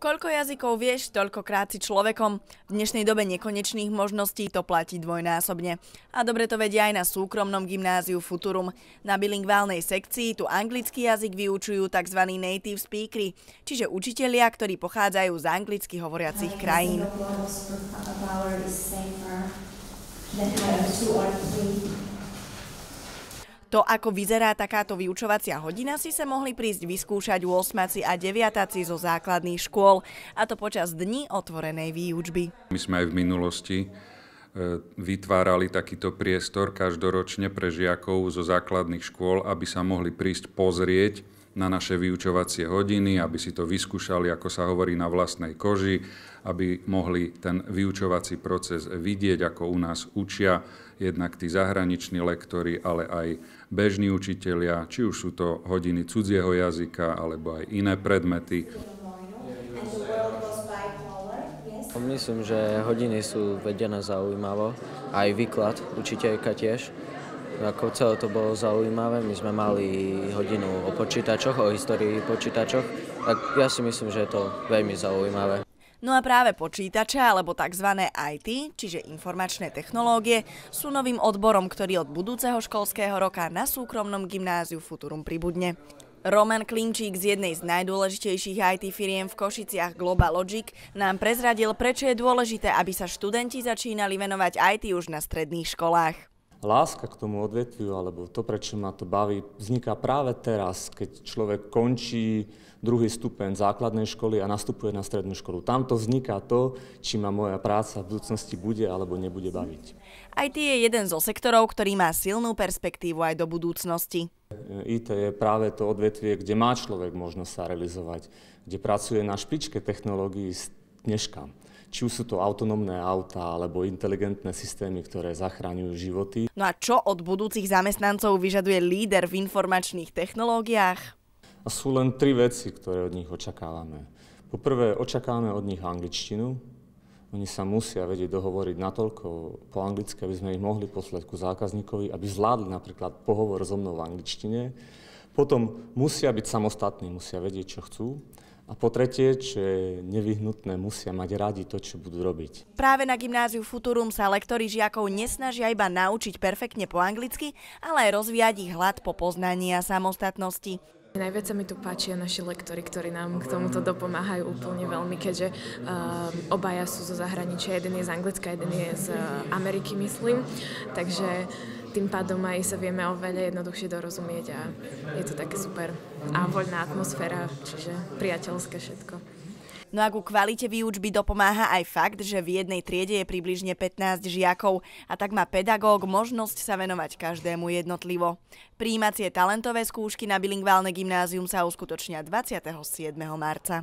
Koľko jazykov vieš, toľkokrát si človekom. V dnešnej dobe nekonečných možností to platí dvojnásobne. A dobre to vedia aj na súkromnom gymnáziu Futurum. Na bilingválnej sekcii tu anglický jazyk vyučujú tzv. native speakery, čiže učitelia, ktorí pochádzajú z anglicky hovoriacich krajín. To, ako vyzerá takáto vyučovacia hodina, si sa mohli prísť vyskúšať 8 a 9 zo základných škôl, a to počas dní otvorenej výučby. My sme aj v minulosti e, vytvárali takýto priestor každoročne pre žiakov zo základných škôl, aby sa mohli prísť pozrieť na naše vyučovacie hodiny, aby si to vyskúšali, ako sa hovorí, na vlastnej koži, aby mohli ten vyučovací proces vidieť, ako u nás učia jednak tí zahraniční lektori, ale aj bežní učitelia, či už sú to hodiny cudzieho jazyka, alebo aj iné predmety. Myslím, že hodiny sú vedené zaujímavo, aj výklad, učiteľka tiež. Ako celé to bolo zaujímavé, my sme mali hodinu o počítačoch, o histórii počítačoch, tak ja si myslím, že je to veľmi zaujímavé. No a práve počítače alebo tzv. IT, čiže informačné technológie, sú novým odborom, ktorý od budúceho školského roka na súkromnom gymnáziu Futurum pribudne. Roman Klinčík z jednej z najdôležitejších IT firiem v Košiciach Global Logic nám prezradil, prečo je dôležité, aby sa študenti začínali venovať IT už na stredných školách láska k tomu odvetviu, alebo to, prečo ma to baví, vzniká práve teraz, keď človek končí druhý stupeň základnej školy a nastupuje na strednú školu. Tamto vzniká to, či ma moja práca v budúcnosti bude alebo nebude baviť. IT je jeden zo sektorov, ktorý má silnú perspektívu aj do budúcnosti. IT je práve to odvetvie, kde má človek možnosť sa realizovať, kde pracuje na špičke technológií z dneška či už sú to autonómne autá alebo inteligentné systémy, ktoré zachraňujú životy. No a čo od budúcich zamestnancov vyžaduje líder v informačných technológiách? A sú len tri veci, ktoré od nich očakávame. Poprvé, očakávame od nich angličtinu. Oni sa musia vedieť dohovoriť natoľko po anglicky, aby sme ich mohli poslať ku zákazníkovi, aby zvládli napríklad pohovor so mnou v angličtine. Potom musia byť samostatní, musia vedieť, čo chcú. A po tretie, čo je nevyhnutné, musia mať radi to, čo budú robiť. Práve na gymnáziu Futurum sa lektori žiakov nesnažia iba naučiť perfektne po anglicky, ale aj rozvíjať ich hlad po poznaní a samostatnosti. Najviac sa mi tu páčia naši lektori, ktorí nám k tomuto dopomáhajú úplne veľmi, keďže uh, obaja sú zo zahraničia, jeden je z Anglicka, jeden je z Ameriky, myslím. Takže tým pádom aj sa vieme oveľa jednoduchšie dorozumieť a je to také super. A voľná atmosféra, čiže priateľské všetko. No a ku kvalite výučby dopomáha aj fakt, že v jednej triede je približne 15 žiakov a tak má pedagóg možnosť sa venovať každému jednotlivo. Príjímacie talentové skúšky na bilingválne gymnázium sa uskutočnia 27. marca.